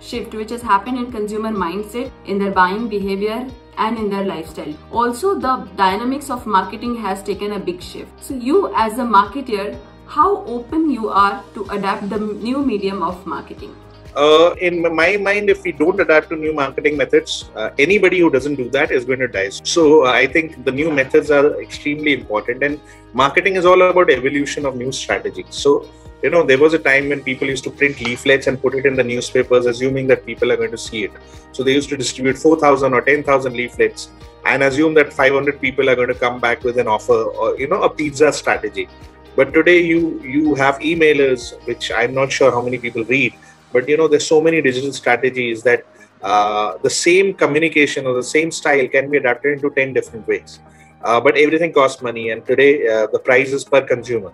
shift which has happened in consumer mindset, in their buying behavior, and in their lifestyle. Also, the dynamics of marketing has taken a big shift. So, you as a marketer, how open you are to adapt the new medium of marketing? Uh, in my mind, if we don't adapt to new marketing methods, uh, anybody who doesn't do that is going to die. So uh, I think the new methods are extremely important, and marketing is all about evolution of new strategies. So you know, there was a time when people used to print leaflets and put it in the newspapers, assuming that people are going to see it. So they used to distribute 4,000 or 10,000 leaflets and assume that 500 people are going to come back with an offer or you know a pizza strategy. But today you you have emailers, which I'm not sure how many people read but you know there's so many digital strategies that uh, the same communication or the same style can be adapted into 10 different ways uh, but everything costs money and today uh, the price is per consumer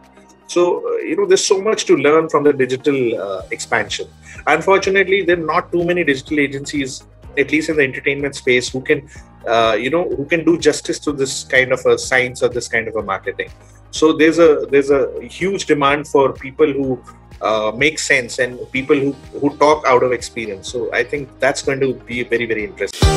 so uh, you know there's so much to learn from the digital uh, expansion unfortunately there are not too many digital agencies at least in the entertainment space who can uh, you know who can do justice to this kind of a science or this kind of a marketing so there's a there's a huge demand for people who uh, make sense and people who, who talk out of experience. So I think that's going to be very, very interesting.